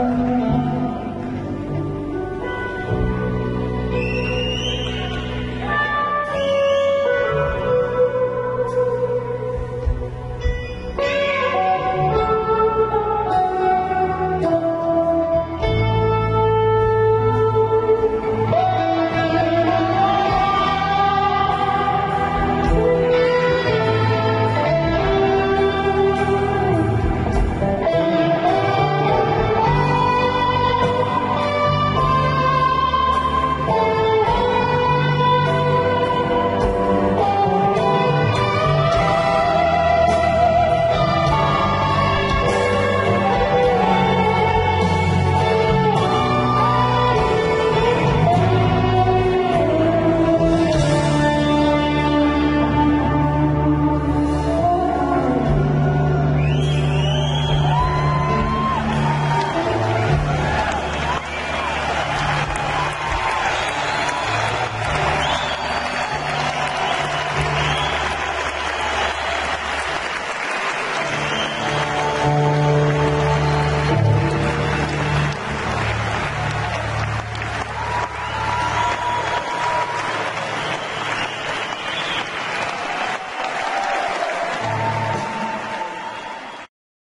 Música